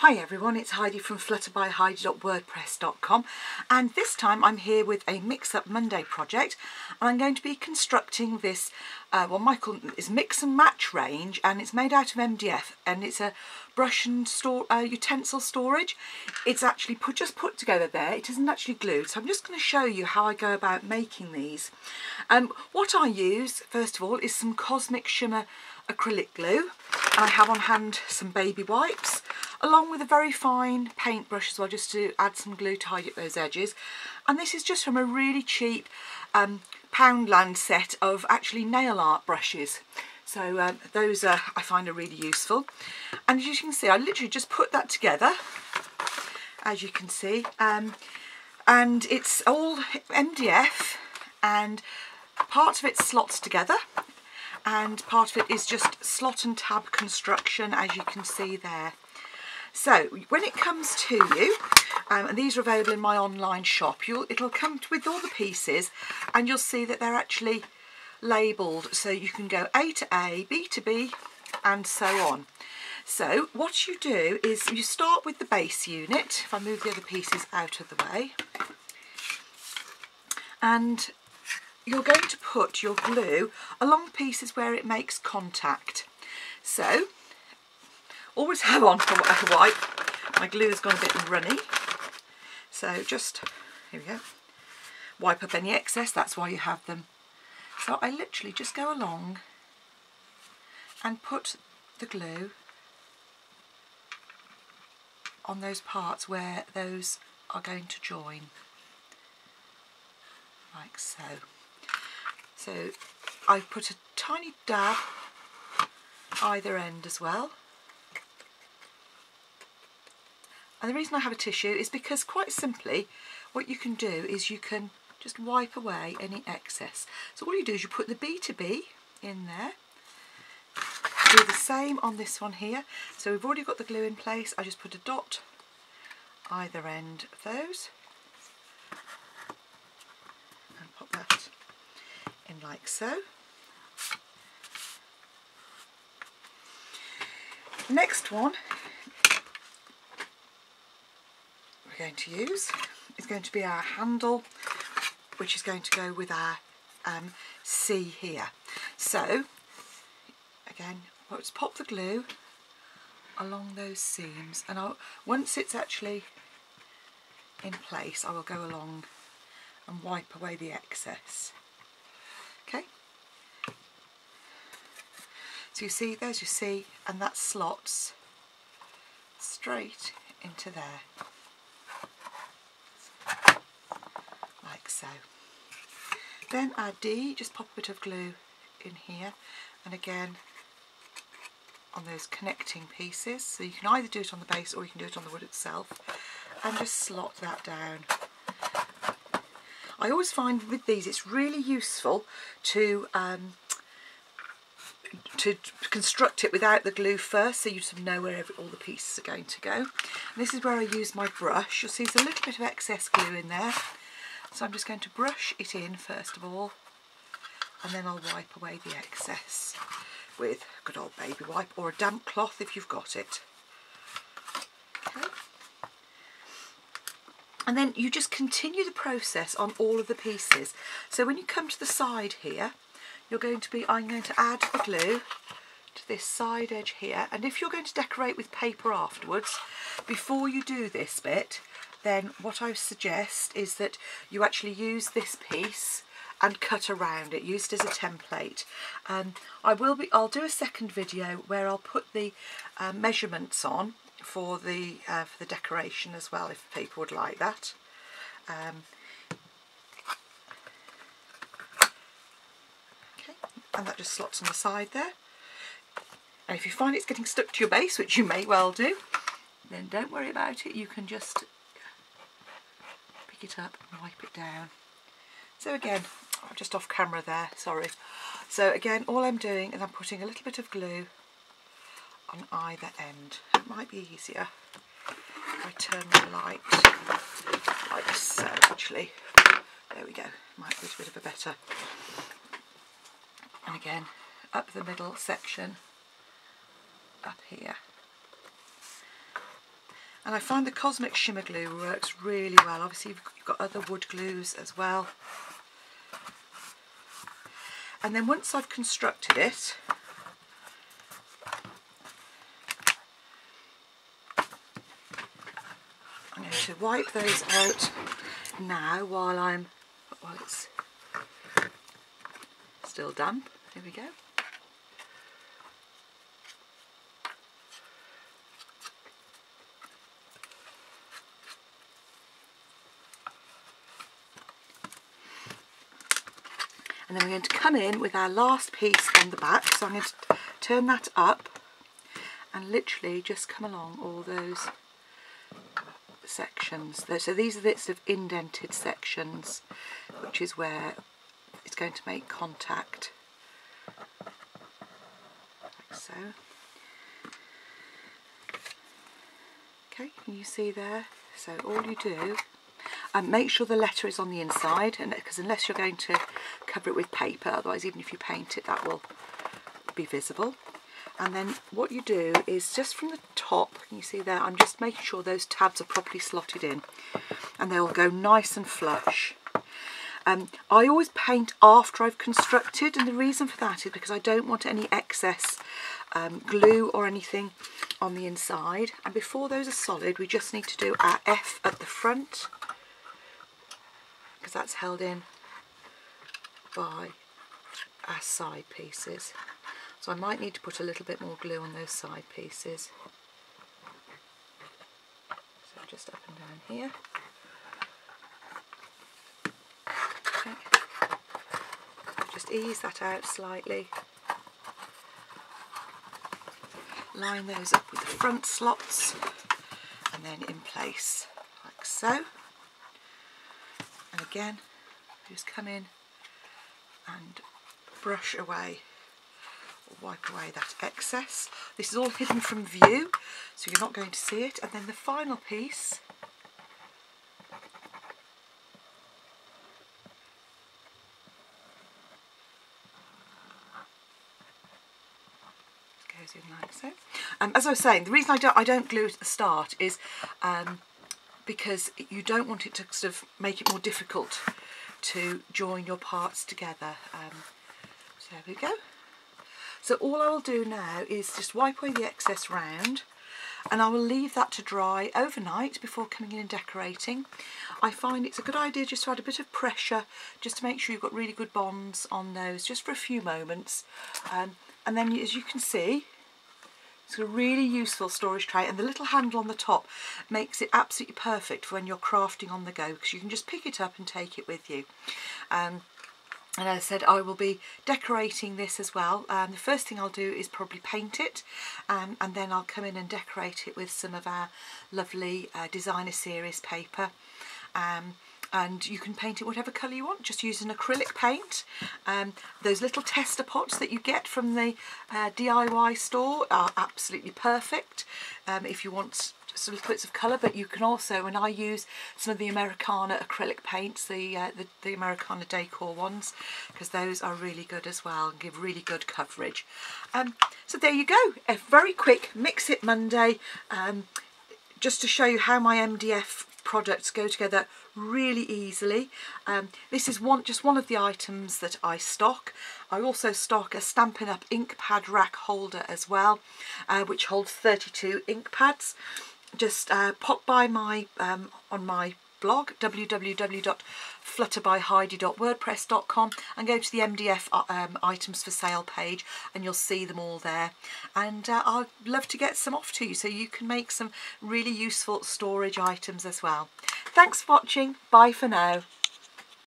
Hi everyone, it's Heidi from flutterbyheidi.wordpress.com and this time I'm here with a Mix Up Monday project. And I'm going to be constructing this, uh, what Michael is mix and match range and it's made out of MDF and it's a brush and store, uh, utensil storage. It's actually put just put together there, it isn't actually glued. So I'm just going to show you how I go about making these. Um, what I use first of all is some Cosmic Shimmer acrylic glue. And I have on hand some baby wipes along with a very fine paintbrush as well just to add some glue to hide up those edges. And this is just from a really cheap um, Poundland set of actually nail art brushes. So um, those are, I find are really useful. And as you can see I literally just put that together as you can see. Um, and it's all MDF and part of it slots together and part of it is just slot and tab construction as you can see there. So when it comes to you, um, and these are available in my online shop, you'll, it'll come with all the pieces and you'll see that they're actually labelled so you can go A to A, B to B and so on. So what you do is you start with the base unit, if I move the other pieces out of the way, and you're going to put your glue along pieces where it makes contact. So, always have on for a wipe. My glue has gone a bit runny. So just, here we go, wipe up any excess, that's why you have them. So I literally just go along and put the glue on those parts where those are going to join, like so. So I've put a tiny dab either end as well. And the reason I have a tissue is because quite simply what you can do is you can just wipe away any excess. So all you do is you put the B to B in there. Do the same on this one here. So we've already got the glue in place. I just put a dot either end of those. And pop that in like so. Next one we're going to use is going to be our handle which is going to go with our um, C here. So again let's pop the glue along those seams and I'll, once it's actually in place I will go along and wipe away the excess. Okay. So you see, there's your C, and that slots straight into there. Like so. Then our D, just pop a bit of glue in here, and again on those connecting pieces. So you can either do it on the base or you can do it on the wood itself, and just slot that down I always find with these it's really useful to um, to construct it without the glue first so you sort of know where every, all the pieces are going to go. And this is where I use my brush. You'll see there's a little bit of excess glue in there. So I'm just going to brush it in first of all and then I'll wipe away the excess with good old baby wipe or a damp cloth if you've got it. and then you just continue the process on all of the pieces. So when you come to the side here you're going to be I'm going to add the glue to this side edge here. And if you're going to decorate with paper afterwards before you do this bit then what I suggest is that you actually use this piece and cut around it used as a template um, I will be I'll do a second video where I'll put the uh, measurements on for the uh, for the decoration as well if people would like that. Um, okay, and that just slots on the side there. And if you find it's getting stuck to your base, which you may well do, then don't worry about it. You can just it up and wipe it down. So again, I'm just off camera there, sorry. So again, all I'm doing is I'm putting a little bit of glue on either end. It might be easier if I turn the light like so actually. There we go, might be a bit of a better. And again, up the middle section, up here. And I find the Cosmic Shimmer Glue works really well. Obviously you've got other wood glues as well. And then once I've constructed it, I'm going to wipe those out now while I'm, while it's still damp. Here we go. And then we're going to come in with our last piece on the back. So I'm going to turn that up and literally just come along all those sections. So these are bits of indented sections which is where it's going to make contact. Like so. Okay can you see there? So all you do and make sure the letter is on the inside and because unless you're going to cover it with paper otherwise even if you paint it that will be visible. And then what you do is just from the top you see there I'm just making sure those tabs are properly slotted in and they'll go nice and flush. Um, I always paint after I've constructed and the reason for that is because I don't want any excess um, glue or anything on the inside. And before those are solid we just need to do our F at the front because that's held in by our side pieces. So I might need to put a little bit more glue on those side pieces. So just up and down here. Okay. Just ease that out slightly. Line those up with the front slots and then in place like so and again just come in and brush away wipe away that excess. This is all hidden from view so you're not going to see it. And then the final piece. Goes in like so. Um, as I was saying, the reason I don't I don't glue at the start is um, because you don't want it to sort of make it more difficult to join your parts together. Um, so there we go. So all I will do now is just wipe away the excess round and I will leave that to dry overnight before coming in and decorating. I find it's a good idea just to add a bit of pressure just to make sure you've got really good bonds on those just for a few moments um, and then as you can see it's a really useful storage tray and the little handle on the top makes it absolutely perfect for when you're crafting on the go because you can just pick it up and take it with you. Um, and as I said, I will be decorating this as well. Um, the first thing I'll do is probably paint it um, and then I'll come in and decorate it with some of our lovely uh, designer series paper. Um, and you can paint it whatever colour you want just use an acrylic paint. Um, those little tester pots that you get from the uh, DIY store are absolutely perfect um, if you want some little bits of colour but you can also and I use some of the Americana acrylic paints the uh, the, the Americana Decor ones because those are really good as well and give really good coverage. Um, so there you go a very quick mix it Monday um, just to show you how my MDF products go together really easily. Um, this is one just one of the items that I stock. I also stock a Stampin' Up ink pad rack holder as well, uh, which holds 32 ink pads. Just uh, pop by my um, on my blog www.flutterbyheidi.wordpress.com and go to the MDF uh, um, items for sale page and you'll see them all there and uh, I'd love to get some off to you so you can make some really useful storage items as well. Thanks for watching. Bye for now.